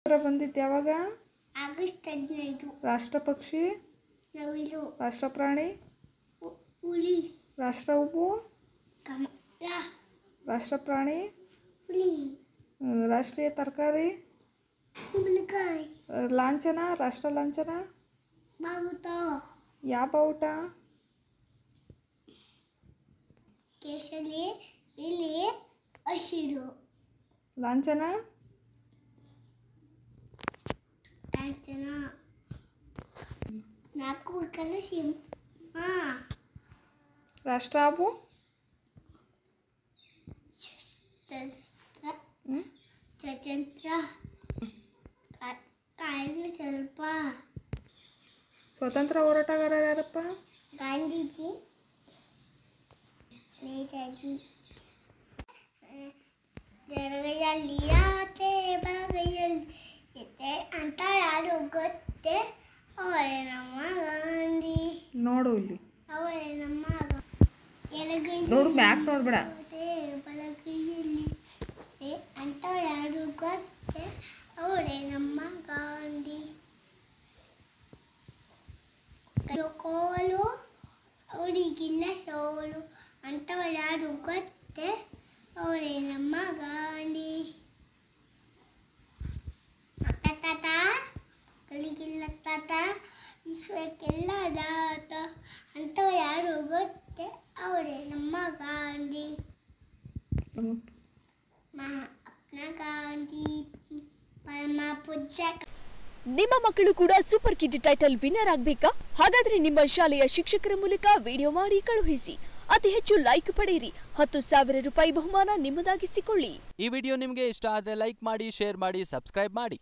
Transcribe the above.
ಸ್ವಾತಂತ್ರ್ಯ ಬಂದಿದ್ದು ಯಾವಾಗ ಆಗಸ್ಟ್ ಹದಿನೈದು ರಾಷ್ಟ್ರ ಪಕ್ಷಿ ನವಿಲು ರಾಷ್ಟ್ರ ಪ್ರಾಣಿ ಹು- ಹುಲಿ ರಾಷ್ಟ್ರ ಉಪ್ಪು ಕಮಲ ರಾಷ್ಟ್ರ ಪ್ರಾಣಿ ಹುಲಿ ಹ್ಮ್, ರಾಷ್ಟ್ರೀಯ ತರಕಾರಿ ಕುಂಬಳಕಾಯಿ ಲಾಂಛನ ರಾಷ್ಟ್ರ ಲಾಂಛನ ಬಾವುಟ ಯಾವ ಬಾವುಟ ಕೇಸರಿ ಬಿಳಿ ಹಸಿರು ಲಾಂಛನ ಲಾಂಛನ ನಾಲ್ಕು ಕಲ ಸಿಂಹ ರಾಷ್ಟ್ರ ಹಾವು ಸ್ವತಂತ್ರ ಹ್ಮ್? ಸ್ವತಂತ್ರ ಕಾ- ಕಾಯಿಲೆ ಸ್ವಲ್ಪ ಸ್ವಾತಂತ್ರ್ಯ ಹೋರಾಟಗಾರ ಯಾರಪ್ಪ ಗಾಂಧೀಜಿ ನೇತಾಜಿ ಎಡಗೈಯಲ್ಲಿ ಯಾತೆ ಬಲಗೈಯಲ್ಲಿ ಇದೆ ಅಂತ ಯಾರು ಗೊತ್ತೇ? ಅವರೇ ನಮ್ಮ ಗಾಂಧಿ. ನೋಡು ಇಲ್ಲಿ. ಅವರೇ ನಮ್ಮ ನೋಡು ಬ್ಯಾಕ್ ನೋಡ್ಬೇಡ ಬಲಗೈಯಲ್ಲಿ ಅಂತ ಯಾರು ಗೊತ್ತೇ? ಅವರೇ ನಮ್ಮ ಗಾಂಧಿ. ಕೋಲು ಅವರಿಗಿಲ್ಲ ಸೋಲು. ಅಂತವಳು ಯಾರು ಗೊತ್ತೇ? ಅವರೇ ನಮ್ಮ ಗಾಂಧಿ. ದಾತ ಅಂತವಳು ಯಾರು ಗೊತ್ತೆ? ಅವರೇ ನಮ್ಮ ಗಾಂಧಿ. ಅಪ್ನ ಗಾಂಧಿ ಪರಮ ಪೂಜ್ಯ ನಿಮ್ಮ ಮಕ್ಕಳು ಕೂಡ ಸೂಪರ್ ಕಿಡ್ ಟೈಟಲ್ ವಿನ್ನರ್ ಆಗ್ಬೇಕಾ? ಹಾಗಾದ್ರೆ ನಿಮ್ಮ ಶಾಲೆಯ ಶಿಕ್ಷಕರ ಮೂಲಕ ವಿಡಿಯೋ ಮಾಡಿ ಕಳುಹಿಸಿ. ಅತಿ ಹೆಚ್ಚು ಲೈಕ್ ಪಡೆಯಿರಿ. ಹತ್ತು ಸಾವಿರ ರೂಪಾಯಿ ಬಹುಮಾನ ನಿಮ್ಮದಾಗಿಸಿಕೊಳ್ಳಿ. ಈ ವಿಡಿಯೋ ನಿಮಗೆ ಇಷ್ಟ ಆದರೆ ಲೈಕ್ ಮಾಡಿ ಶೇರ್ ಮಾಡಿ ಸಬ್ಸ್ಕ್ರೈಬ್ ಮಾಡಿ.